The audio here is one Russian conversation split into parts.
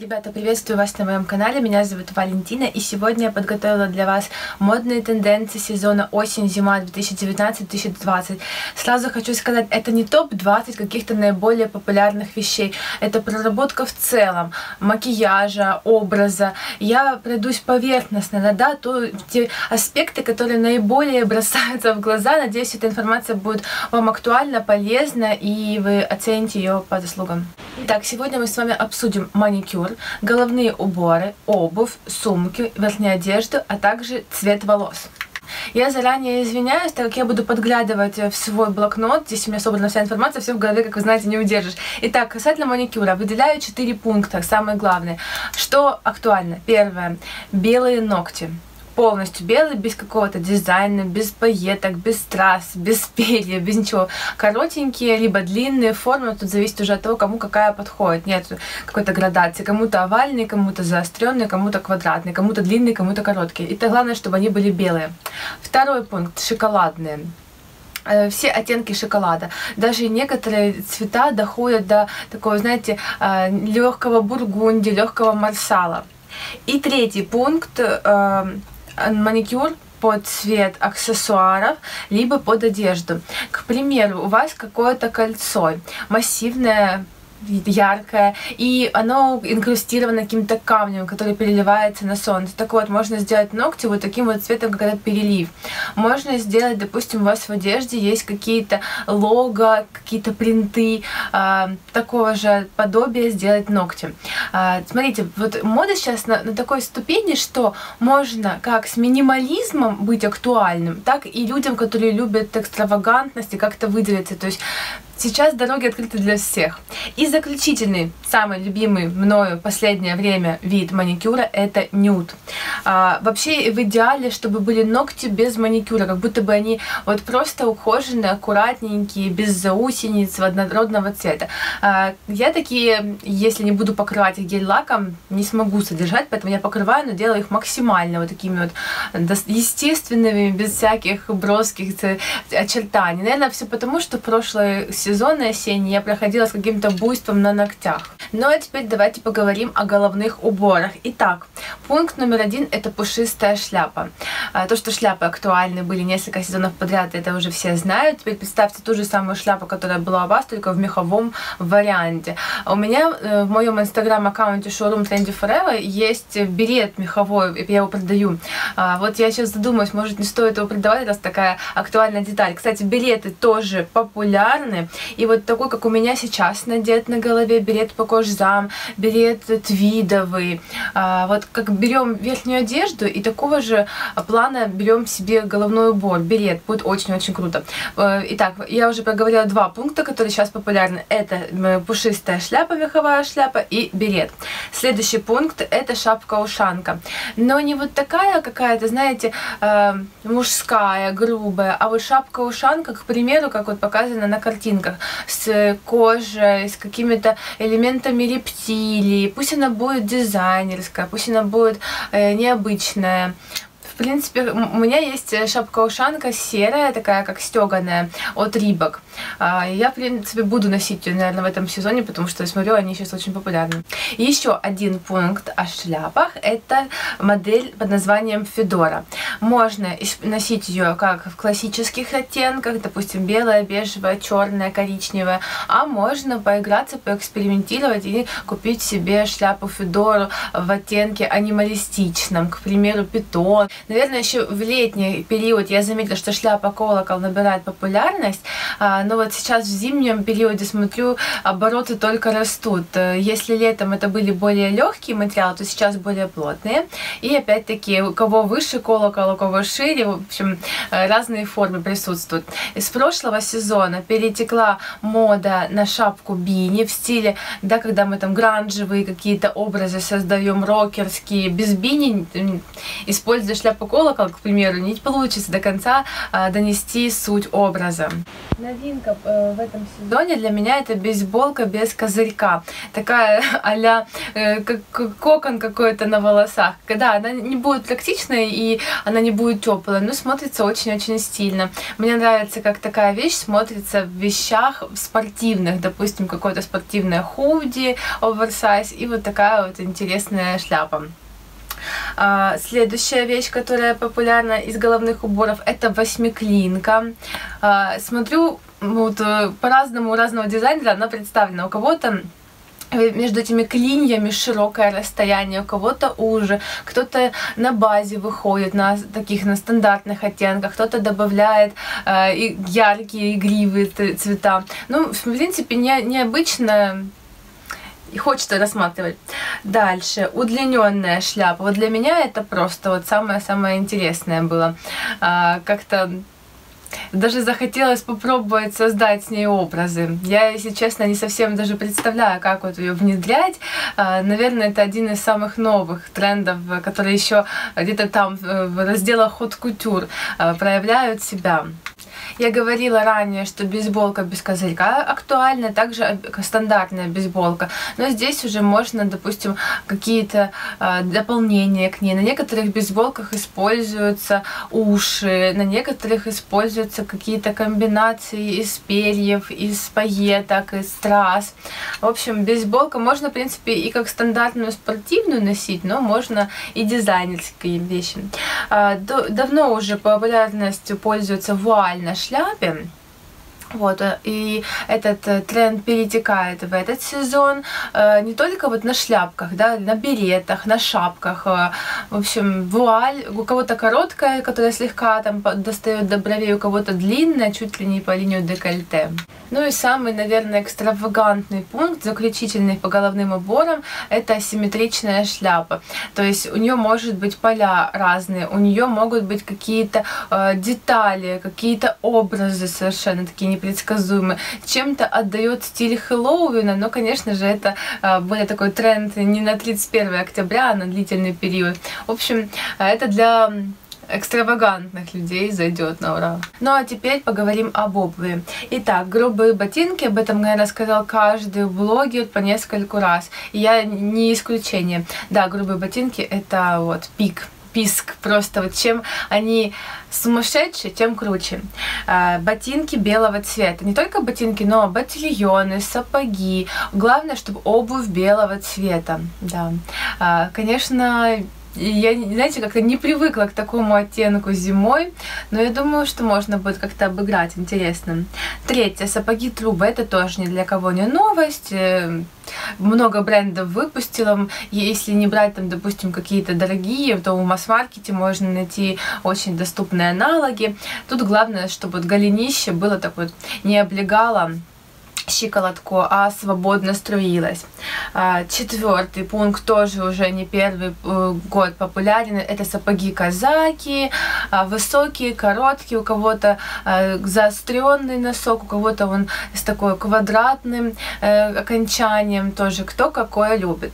Ребята, приветствую вас на моем канале, меня зовут Валентина, и сегодня я подготовила для вас модные тенденции сезона осень-зима 2019-2020. Сразу хочу сказать, это не топ-20 каких-то наиболее популярных вещей, это проработка в целом, макияжа, образа. Я пройдусь поверхностно да, то, те аспекты, которые наиболее бросаются в глаза. Надеюсь, эта информация будет вам актуальна, полезна, и вы оцените ее по заслугам. Итак, сегодня мы с вами обсудим маникюр, головные уборы, обувь, сумки, верхнюю одежду, а также цвет волос. Я заранее извиняюсь, так как я буду подглядывать в свой блокнот. Здесь у меня собрана вся информация, все в голове, как вы знаете, не удержишь. Итак, касательно маникюра, выделяю 4 пункта, самые главные. Что актуально? Первое. Белые ногти полностью белый, без какого-то дизайна, без пайеток, без страз, без перья, без ничего. Коротенькие, либо длинные формы, тут зависит уже от того, кому какая подходит. Нет какой-то градации. Кому-то овальный, кому-то заостренный, кому-то квадратный, кому-то длинный, кому-то короткий. И то главное, чтобы они были белые. Второй пункт, шоколадные э, все оттенки шоколада. Даже некоторые цвета доходят до такого, знаете, э, легкого бургунди, легкого марсала. И третий пункт э, маникюр под цвет аксессуаров, либо под одежду. К примеру, у вас какое-то кольцо массивное, яркое, и оно инкрустировано каким-то камнем, который переливается на солнце. Так вот, можно сделать ногти вот таким вот цветом, этот перелив. Можно сделать, допустим, у вас в одежде есть какие-то лого, какие-то принты, э, такого же подобия сделать ногти. Э, смотрите, вот мода сейчас на, на такой ступени, что можно как с минимализмом быть актуальным, так и людям, которые любят экстравагантность и как-то выделиться. То есть Сейчас дороги открыты для всех. И заключительный, самый любимый мною последнее время вид маникюра – это нюд. А, вообще в идеале, чтобы были ногти без маникюра, как будто бы они вот просто ухоженные, аккуратненькие, без заусениц, однородного цвета. А, я такие, если не буду покрывать их гель-лаком, не смогу содержать, поэтому я покрываю, но делаю их максимально вот такими вот естественными, без всяких броских очертаний. Наверное, все потому, что сезон осенний я проходила с каким-то буйством на ногтях. Ну а теперь давайте поговорим о головных уборах. Итак, пункт номер один это пушистая шляпа. А, то, что шляпы актуальны были несколько сезонов подряд, это уже все знают. Теперь представьте ту же самую шляпу, которая была у вас, только в меховом варианте. У меня э, в моем инстаграм-аккаунте Showroom Trendy Forever есть берет меховой, я его продаю. А, вот я сейчас задумаюсь, может не стоит его продавать, раз такая актуальная деталь. Кстати, береты тоже популярны. И вот такой, как у меня сейчас надет на голове, берет по кожзам, берет твидовый. А, вот как берем верхнюю одежду и такого же плана берем себе головной убор, берет. Будет очень-очень круто. Э, итак, я уже проговорила два пункта, которые сейчас популярны. Это пушистая шляпа, меховая шляпа и берет. Следующий пункт это шапка-ушанка. Но не вот такая какая-то, знаете, э, мужская, грубая, а вот шапка-ушанка, к примеру, как вот показано на картинках, с кожей, с какими-то элементами рептилии. Пусть она будет дизайнерская, пусть она будет э, необычная принципе, у меня есть э, шапка-ушанка серая, такая как стеганая, от Рибок. А, я, в принципе, буду носить ее, наверное, в этом сезоне, потому что, смотрю, они сейчас очень популярны. Еще один пункт о шляпах. Это модель под названием Федора. Можно носить ее как в классических оттенках, допустим, белая, бежевая, черная, коричневая, а можно поиграться, поэкспериментировать и купить себе шляпу Федору в оттенке анималистичном, к примеру, питон. Наверное, еще в летний период я заметила, что шляпа колокол набирает популярность, а, но вот сейчас в зимнем периоде смотрю, обороты только растут. Если летом это были более легкие материалы, то сейчас более плотные. И опять-таки, у кого выше колокол, у кого шире, в общем, разные формы присутствуют. Из прошлого сезона перетекла мода на шапку бини в стиле, да, когда мы там гранжевые какие-то образы создаем, рокерские, без бини, используя шляпу по колокол, к примеру, не получится до конца а, донести суть образа. Новинка э, в этом сезоне для меня это бейсболка без козырька. Такая а как кокон какой-то на волосах. Когда она не будет практичной и она не будет теплая, но смотрится очень-очень стильно. Мне нравится, как такая вещь смотрится в вещах спортивных. Допустим, какое-то спортивное худи, оверсайз и вот такая вот интересная шляпа. А, следующая вещь, которая популярна из головных уборов, это восьмиклинка. А, смотрю, вот э, по-разному у разного дизайнера она представлена. У кого-то между этими клиньями широкое расстояние, у кого-то уже, кто-то на базе выходит на таких на стандартных оттенках, кто-то добавляет э, яркие игривые цвета. Ну, в принципе, не, необычно и хочется рассматривать. Дальше, удлиненная шляпа. Вот для меня это просто вот самое-самое интересное было. А, как-то даже захотелось попробовать создать с ней образы. Я, если честно, не совсем даже представляю, как вот ее внедрять. А, наверное, это один из самых новых трендов, которые еще где-то там в разделах ход кутюр а, проявляют себя. Я говорила ранее, что бейсболка без козырька актуальна, также стандартная бейсболка. Но здесь уже можно, допустим, какие-то э, дополнения к ней. На некоторых бейсболках используются уши, на некоторых используются какие-то комбинации из перьев, из пайеток, из страз. В общем, бейсболка можно, в принципе, и как стандартную спортивную носить, но можно и дизайнерские вещи. Э, давно уже популярностью пользуется вуаль śladem Вот, э, и этот э, тренд перетекает в этот сезон э, не только вот на шляпках, да, на беретах, на шапках. В общем, вуаль у кого-то короткая, которая слегка там достает до бровей, у кого-то длинная, чуть ли не по линию декольте. Ну и самый, наверное, экстравагантный пункт, заключительный по головным уборам, это асимметричная шляпа. То есть у нее может быть поля разные, у нее могут быть какие-то детали, какие-то образы совершенно такие непредсказуемые. Чем-то отдает стиль Хэллоуина, но, конечно же, это э, более такой тренд не на 31 октября, а на длительный период. В общем, э, это для экстравагантных людей зайдет на ура. Ну а теперь поговорим об обуви. Итак, грубые ботинки, об этом, наверное, сказал каждый блогер по нескольку раз. И я не исключение. Да, грубые ботинки это вот пик писк просто вот чем они сумасшедшие, тем круче. А, ботинки белого цвета. Не только ботинки, но ботильоны, сапоги. Главное, чтобы обувь белого цвета. Да. А, конечно, я, знаете, как-то не привыкла к такому оттенку зимой, но я думаю, что можно будет как-то обыграть, интересно. Третье, сапоги трубы, это тоже ни для кого не новость. Э, много брендов выпустила. Если не брать, там, допустим, какие-то дорогие, то в масс-маркете можно найти очень доступные аналоги. Тут главное, чтобы вот голенище было так вот не облегало щиколотку, а свободно струилась. А, четвертый пункт тоже уже не первый э, год популярен. Это сапоги казаки, а, высокие, короткие, у кого-то а, заостренный носок, у кого-то он с такой квадратным э, окончанием, тоже кто какое любит.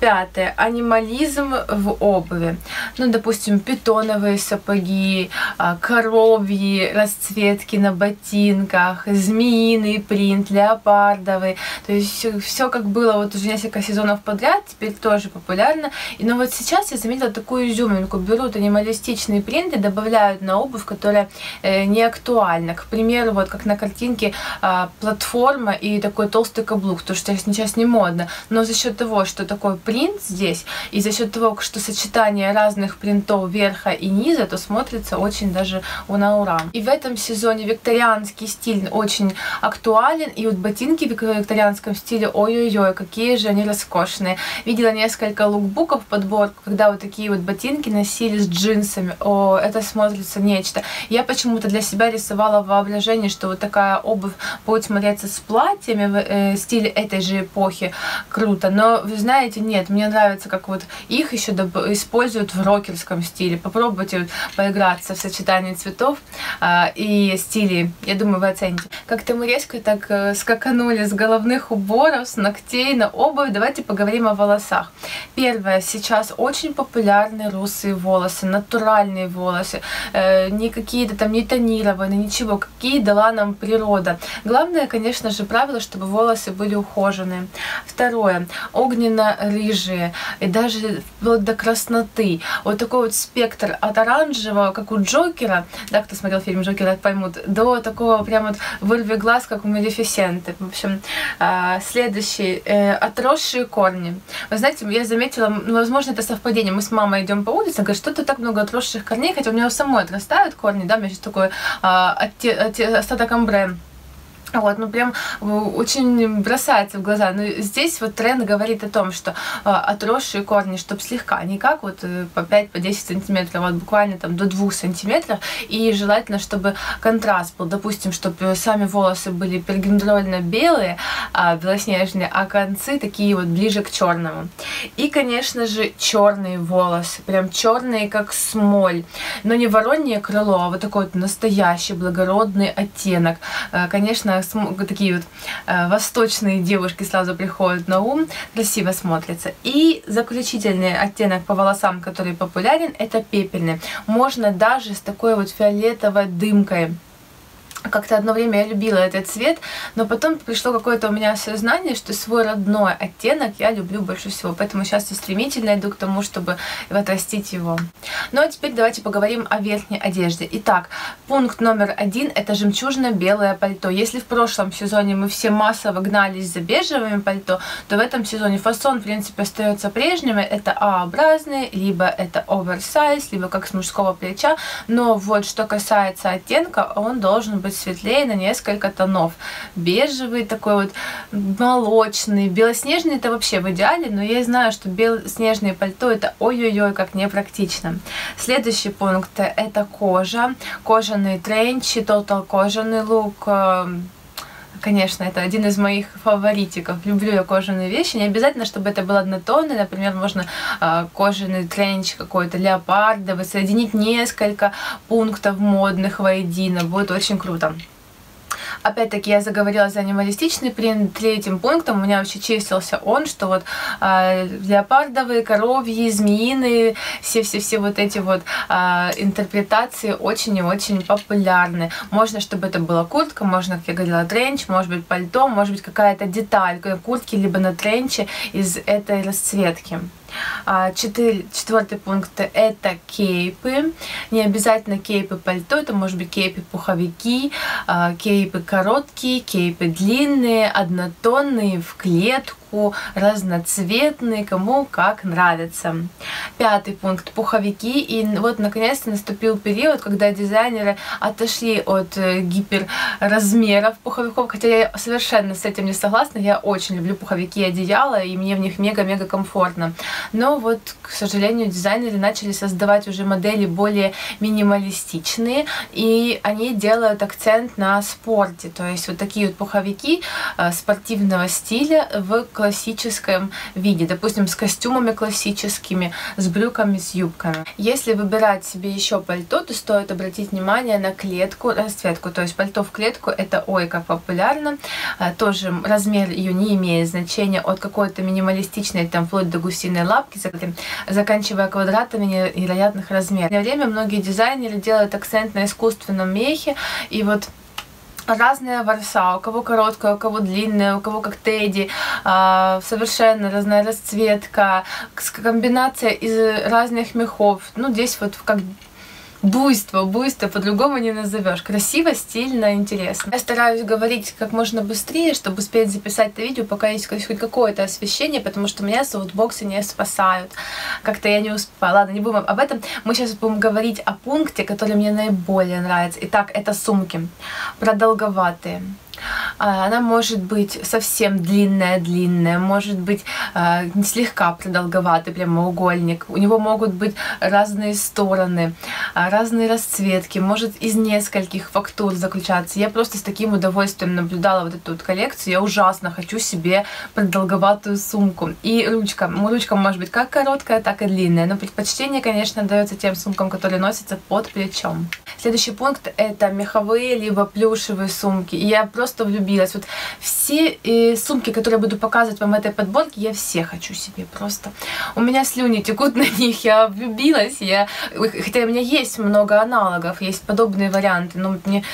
Пятое. Анимализм в обуви. Ну, допустим, питоновые сапоги, а, коровьи расцветки на ботинках, змеиный принт, леопардовый. То есть все как было вот уже несколько сезонов подряд, теперь тоже популярно. И, но вот сейчас я заметила такую изюминку. Берут анималистичные принты, добавляют на обувь, которая э, не актуальна. К примеру, вот как на картинке э, платформа и такой толстый каблук, то что сейчас не модно. Но за счет того, что такой принт здесь, и за счет того, что сочетание разных принтов верха и низа, то смотрится очень даже на ура. И в этом сезоне викторианский стиль очень актуален, и вот ботинки в викторианском стиле, ой-ой-ой, какие же они роскошные. Видела несколько лукбуков подборку, когда вот такие вот ботинки носили с джинсами, о, это смотрится нечто. Я почему-то для себя рисовала воображение, что вот такая обувь будет смотреться с платьями в э, стиле этой же эпохи, круто, но вы знаете, не нет, мне нравится, как вот их еще используют в рокерском стиле. Попробуйте вот поиграться в сочетании цветов а, и стилей. Я думаю, вы оцените. Как-то мы резко так э, скаканули с головных уборов, с ногтей на обувь. Давайте поговорим о волосах. Первое. Сейчас очень популярны русые волосы, натуральные волосы. Э, не какие-то там не тонированные, ничего. Какие дала нам природа. Главное, конечно же, правило, чтобы волосы были ухоженные. Второе. Огненно-рыжие. И даже вплоть до красноты. Вот такой вот спектр от оранжевого, как у Джокера, да, кто смотрел фильм Джокера, поймут, до такого прям вот вырви глаз, как у Малефисенты. В общем, а, следующий. Э, отросшие корни. Вы знаете, я заметила, ну, возможно, это совпадение. Мы с мамой идем по улице, говорит, что тут так много отросших корней, хотя у меня самой отрастают корни, да, у меня сейчас такой а, остаток амбре вот, ну прям э, очень бросается в глаза. Но здесь вот тренд говорит о том, что э, отросшие корни, чтобы слегка, не как вот э, по 5-10 по сантиметров, вот буквально там до 2 сантиметров. И желательно, чтобы контраст был, допустим, чтобы сами волосы были пергендрольно белые, а белоснежные, а концы такие вот ближе к черному. И, конечно же, черные волосы, прям черные, как смоль. Но не воронье крыло, а вот такой вот настоящий благородный оттенок. Э, конечно, такие вот э, восточные девушки сразу приходят на ум, красиво смотрятся. И заключительный оттенок по волосам, который популярен, это пепельный. Можно даже с такой вот фиолетовой дымкой как-то одно время я любила этот цвет, но потом пришло какое-то у меня осознание, что свой родной оттенок я люблю больше всего. Поэтому сейчас я стремительно иду к тому, чтобы отрастить его. Ну а теперь давайте поговорим о верхней одежде. Итак, пункт номер один – это жемчужно-белое пальто. Если в прошлом сезоне мы все массово гнались за бежевыми пальто, то в этом сезоне фасон, в принципе, остается прежним. Это А-образные, либо это оверсайз, либо как с мужского плеча. Но вот что касается оттенка, он должен быть светлее на несколько тонов. Бежевый такой вот молочный, белоснежный это вообще в идеале, но я знаю, что белоснежное пальто это ой-ой-ой, как непрактично. Следующий пункт это кожа, кожаный тренчи, тотал кожаный лук, конечно, это один из моих фаворитиков. Люблю я кожаные вещи. Не обязательно, чтобы это было однотонное. Например, можно э, кожаный тренч какой-то леопардовый, соединить несколько пунктов модных воедино. Будет очень круто. Опять-таки я заговорила за анималистичный принт. Третьим пунктом у меня вообще числился он, что вот э, леопардовые, коровьи, змеиные, все-все-все вот эти вот э, интерпретации очень и очень популярны. Можно, чтобы это была куртка, можно, как я говорила, тренч, может быть пальто, может быть какая-то деталь куртки, либо на тренче из этой расцветки. А, четыре, четвертый пункт – это кейпы. Не обязательно кейпы пальто, это может быть кейпы пуховики, а, кейпы короткие, кейпы длинные, однотонные, в клетку разноцветные, кому как нравится. Пятый пункт – пуховики. И вот наконец-то наступил период, когда дизайнеры отошли от э, гиперразмеров пуховиков, хотя я совершенно с этим не согласна, я очень люблю пуховики и одеяла, и мне в них мега-мега комфортно. Но вот, к сожалению, дизайнеры начали создавать уже модели более минималистичные, и они делают акцент на спорте, то есть вот такие вот пуховики э, спортивного стиля в классическом виде, допустим, с костюмами классическими, с брюками, с юбками. Если выбирать себе еще пальто, то стоит обратить внимание на клетку, расцветку. То есть пальто в клетку это ой как популярно. А, тоже размер ее не имеет значения от какой-то минималистичной, там вплоть до гусиной лапки, заканчивая квадратами невероятных размеров. В время многие дизайнеры делают акцент на искусственном мехе, и вот разные ворса, у кого короткая, у кого длинная, у кого как Тедди, а, совершенно разная расцветка, комбинация из разных мехов. Ну, здесь вот как буйство, буйство, по-другому не назовешь. Красиво, стильно, интересно. Я стараюсь говорить как можно быстрее, чтобы успеть записать это видео, пока есть хоть какое-то освещение, потому что меня софтбоксы не спасают. Как-то я не успела. Ладно, не будем об этом. Мы сейчас будем говорить о пункте, который мне наиболее нравится. Итак, это сумки. Продолговатые. А, она может быть совсем длинная-длинная, может быть э, слегка продолговатый прямоугольник. У него могут быть разные стороны, а, разные расцветки, может из нескольких фактур заключаться. Я просто с таким удовольствием наблюдала вот эту вот коллекцию. Я ужасно хочу себе продолговатую сумку. И ручка. Ручка может быть как короткая, так и длинная. Но предпочтение, конечно, дается тем сумкам, которые носятся под плечом. Следующий пункт это меховые либо плюшевые сумки. И я просто влюбилась. Вот все э, сумки, которые буду показывать вам в этой подборке, я все хочу себе просто. У меня слюни текут на них, я влюбилась. Я... Хотя у меня есть много аналогов, есть подобные варианты, но мне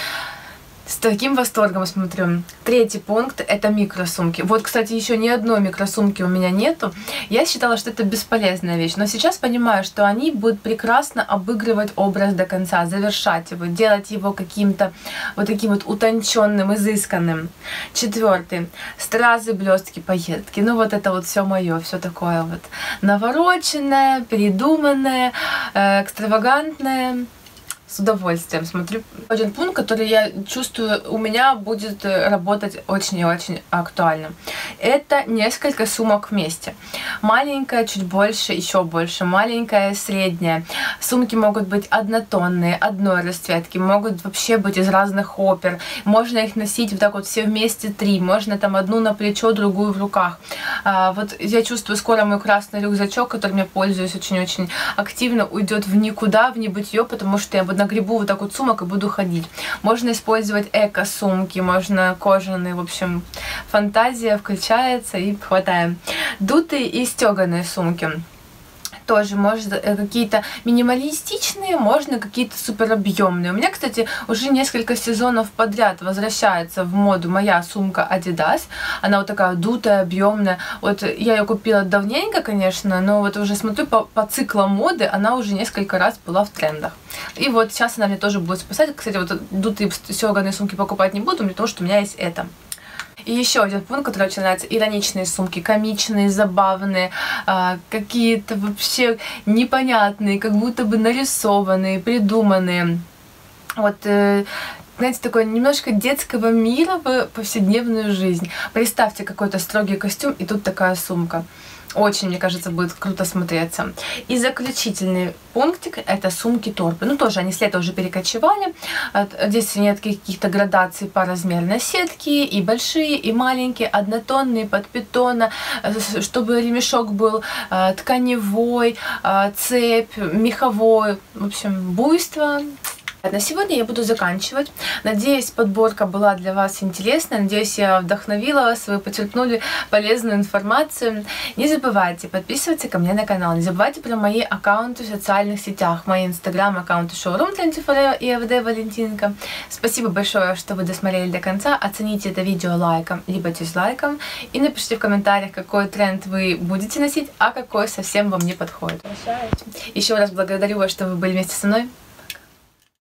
таким восторгом смотрю. Третий пункт – это микросумки. Вот, кстати, еще ни одной микросумки у меня нету. Я считала, что это бесполезная вещь, но сейчас понимаю, что они будут прекрасно обыгрывать образ до конца, завершать его, делать его каким-то вот таким вот утонченным, изысканным. Четвертый – стразы, блестки, пайетки. Ну, вот это вот все мое, все такое вот навороченное, передуманное, э, экстравагантное с удовольствием смотрю. Один пункт, который я чувствую, у меня будет э, работать очень и очень актуально. Это несколько сумок вместе. Маленькая, чуть больше, еще больше. Маленькая, средняя. Сумки могут быть однотонные, одной расцветки, могут вообще быть из разных опер. Можно их носить вот так вот все вместе три. Можно там одну на плечо, другую в руках. А, вот я чувствую, скоро мой красный рюкзачок, которым я пользуюсь очень-очень активно, уйдет в никуда, в небытие, потому что я буду нагребу вот так вот сумок и буду ходить. Можно использовать эко-сумки, можно кожаные, в общем, фантазия включается и хватаем. Дутые и стеганые сумки тоже может э, какие-то минималистичные, можно какие-то супер объемные. У меня, кстати, уже несколько сезонов подряд возвращается в моду моя сумка Adidas. Она вот такая дутая, объемная. Вот я ее купила давненько, конечно, но вот уже смотрю по, по циклам моды, она уже несколько раз была в трендах. И вот сейчас она мне тоже будет спасать. Кстати, вот дутые стеганые сумки покупать не буду, потому что у меня есть это. И еще один пункт, который очень нравится, ироничные сумки, комичные, забавные, а, какие-то вообще непонятные, как будто бы нарисованные, придуманные. Вот э, знаете, такое немножко детского мира в повседневную жизнь. Представьте какой-то строгий костюм, и тут такая сумка. Очень, мне кажется, будет круто смотреться. И заключительный пунктик – это сумки-торбы. Ну, тоже они с лета уже перекочевали. Здесь нет каких-то градаций по размерной сетки. И большие, и маленькие, однотонные, под питона, чтобы ремешок был э, тканевой, э, цепь, меховой. В общем, буйство на сегодня я буду заканчивать. Надеюсь, подборка была для вас интересная. Надеюсь, я вдохновила вас, вы почерпнули полезную информацию. Не забывайте подписываться ко мне на канал. Не забывайте про мои аккаунты в социальных сетях. Мои инстаграм аккаунты Showroom24 и АВД Валентинка. Спасибо большое, что вы досмотрели до конца. Оцените это видео лайком, либо дизлайком. И напишите в комментариях, какой тренд вы будете носить, а какой совсем вам не подходит. Еще раз благодарю вас, что вы были вместе со мной.